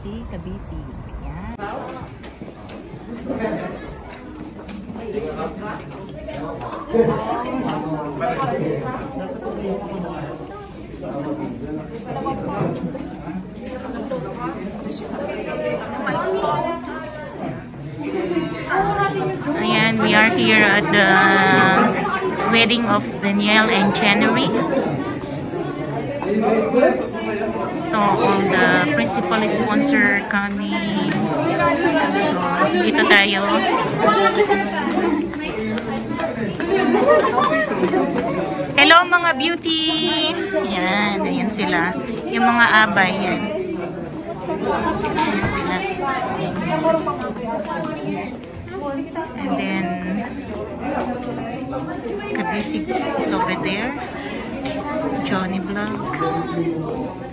Malaya, si Kabisi. Yan. Ayan, we are here at the wedding of Danielle and January. All the principal sponsor kami. So, dito tayo. Hello mga beauty! Yan, ayan sila. Yung mga abay, yan. Ayan sila. And then, Kabisig is over there. Johnny Vlog.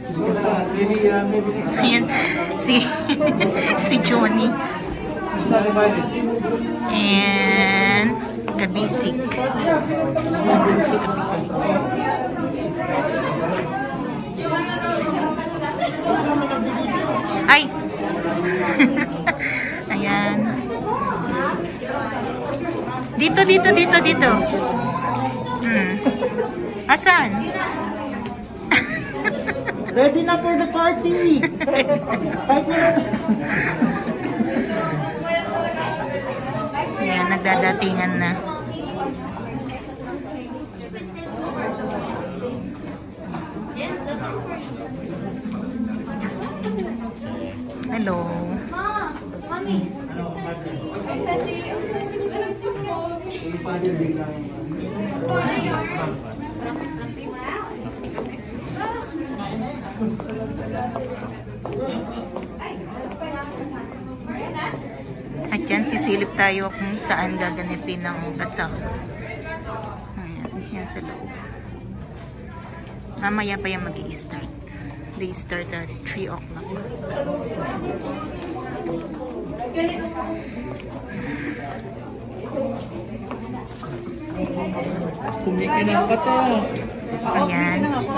Ayan, si, si Johnny. And Kabisig. Si Kabisig. Ay! Ayan. Dito, dito, dito, dito. Hmm. Asan? Ready na for the party! Kahit mo na. Ayan, nagdadatingan na. Hello. At yan, sisilip tayo kung saan gaganapin ng kasal. Ayan, yan sa loob. Mamaya pa yan mag start They start at 3 o'clock. Kumikinang ka to. Ayan. ba?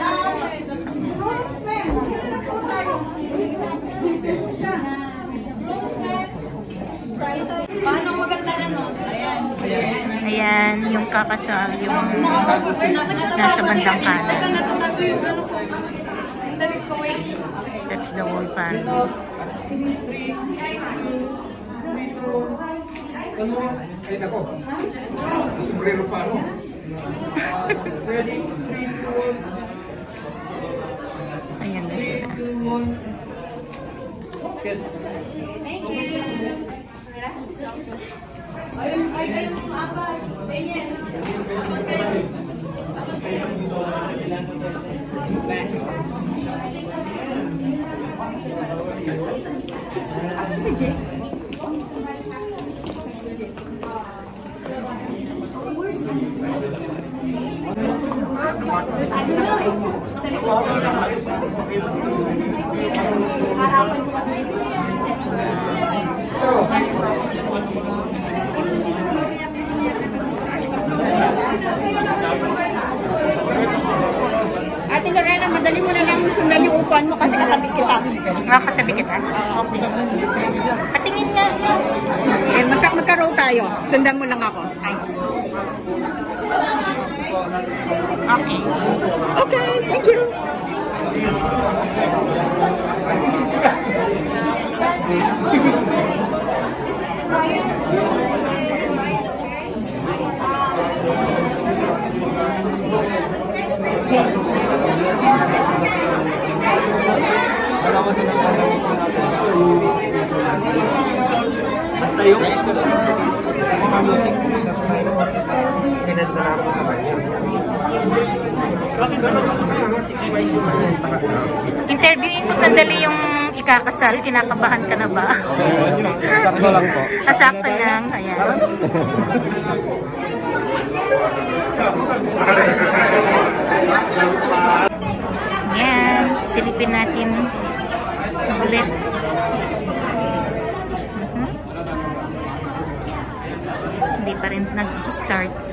Ayan, yung nasa bandang kanan. That's the whole family. Ay, nako. Sombrero pa, no? Ayan na sila. Thank you. Ayun, ay, ayun mga apat. Ganyan. Apat kayo. Apat kayo. Asa si Jay? Sa likod. Harapan ko Ate Lorena, madali mo na lang sundan yung upuan mo kasi katabi kita. Makakatabi kita? Patingin nga. Eh, magka magka-row tayo. Sundan mo lang ako. Ay. Okay. Okay, thank you. Malaman tayo. Yung mga music, tapos may na ako sa kanya. Kasi kaya nga, 6 months yung binenta ka. Interviewin ko sandali yung ikakasal. Kinakabahan ka na ba? Sakto lang po. Ah, sakto lang. Ayan. Ayan. Silipin natin ulit. pa rin nag-start.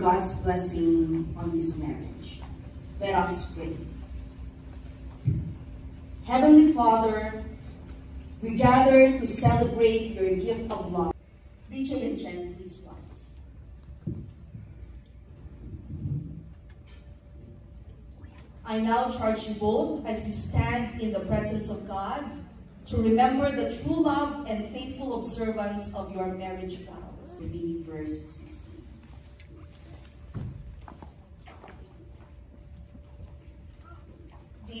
God's blessing on this marriage. Let us pray. Heavenly Father, we gather to celebrate your gift of love. DJ and Jen, please rise. I now charge you both as you stand in the presence of God to remember the true love and faithful observance of your marriage vows. Verse 16.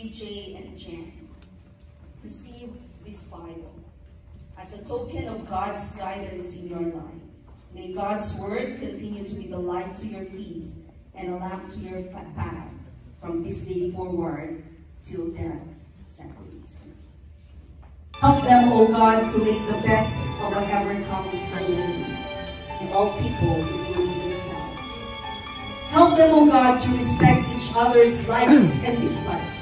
DJ and Jen, receive this Bible as a token of God's guidance in your life. May God's word continue to be the light to your feet and a lamp to your path from this day forward till death separates. Help them, O God, to make the best of whatever comes their way, and all people, including themselves. Help them, O God, to respect each other's likes and dislikes,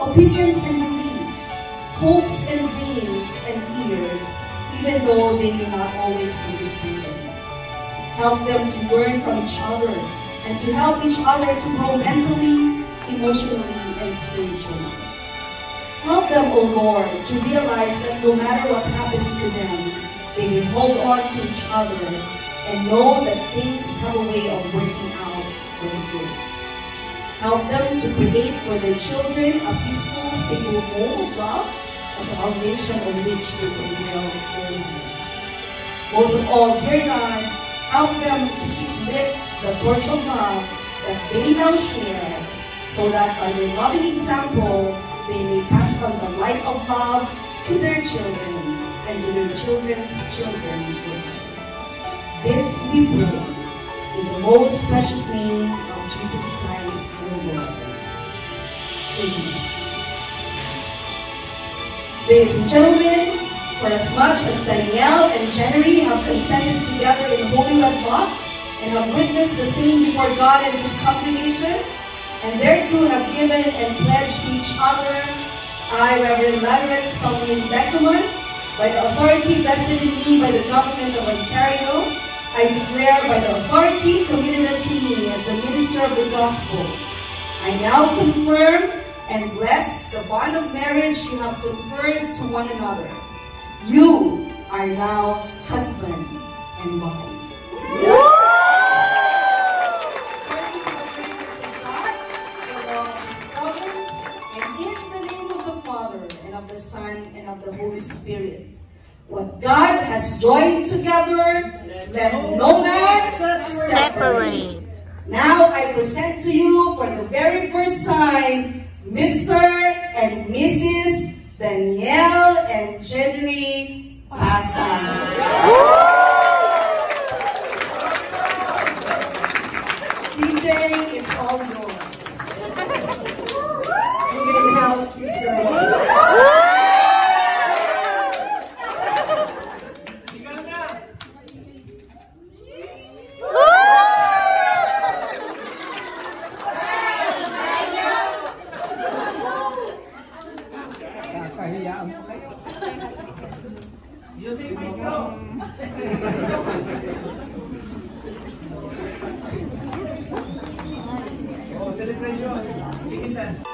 opinions and beliefs, hopes and dreams and fears, even though they may not always understand them. Help them to learn from each other and to help each other to grow mentally, emotionally, and spiritually. Help them, O Lord, to realize that no matter what happens to them, they will hold on to each other and know that things have a way of working out for the good. Help them to create for their children a peaceful, stable home of love a foundation on which they can build their lives. Most of all, dear God, help them to keep lit the torch of love that they now share so that by their loving example, they may pass on the light of love to their children and to their children's children. This we pray in the most precious name of Jesus Christ. Ladies and gentlemen, for as much as Danielle and January have consented together in holy wedlock and have witnessed the same before God and His congregation, and thereto have given and pledged to each other, I, Reverend Lateran Solomon Beckerman, by the authority vested in me by the government of Ontario, I declare by the authority committed unto me as the minister of the gospel, I now confirm and bless the bond of marriage you have conferred to one another. You are now husband and wife. In the name of the Father, and of the Son, and of the Holy Spirit. What God has joined together, let no man separate. Now I present to you for the very first time, Mr. and Mrs. Danielle and January Pasay. Celebration. Chicken dance.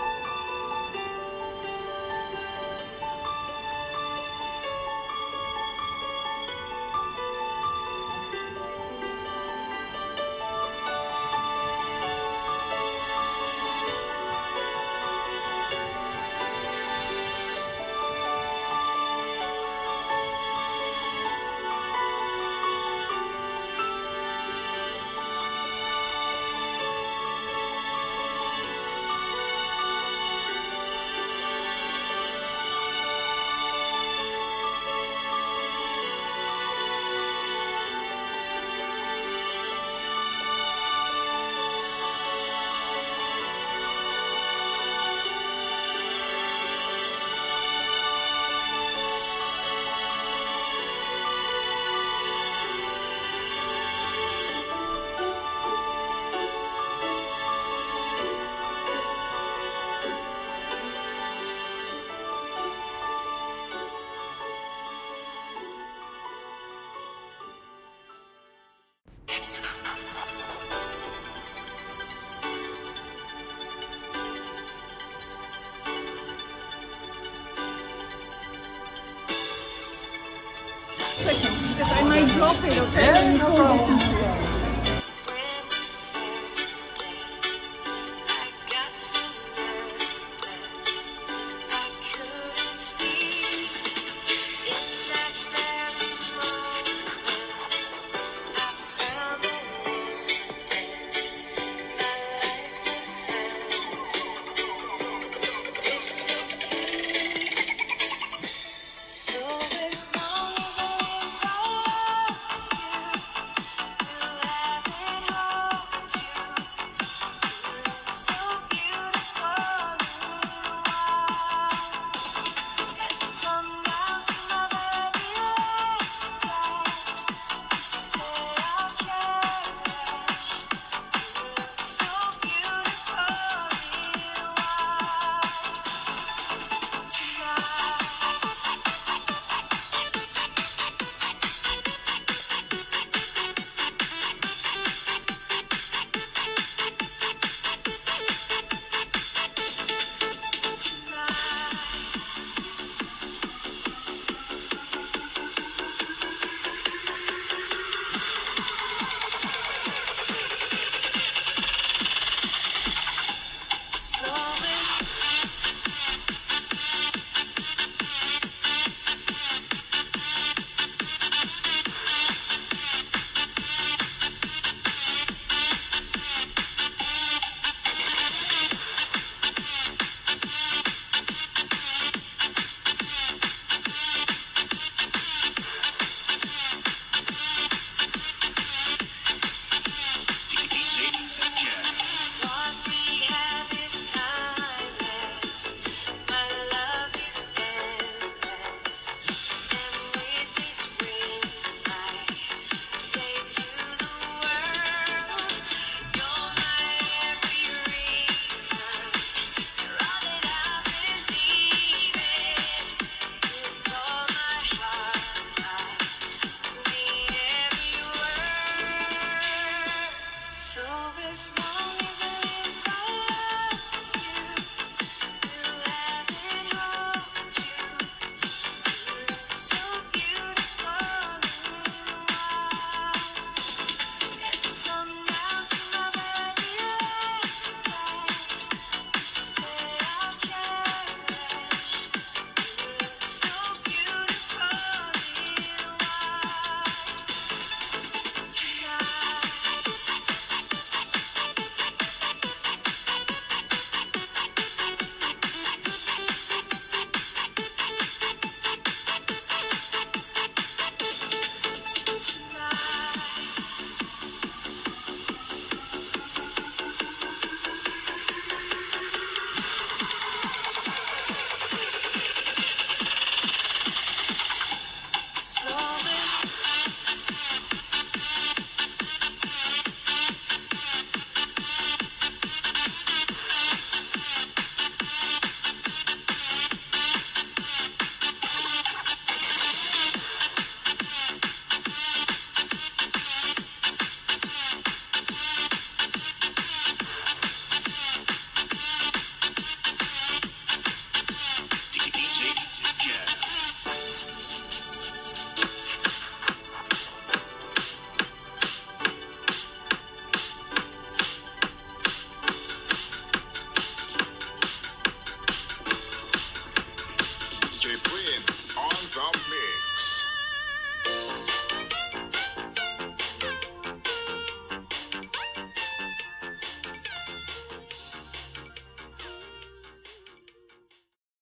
shopping, ok? É, então. no.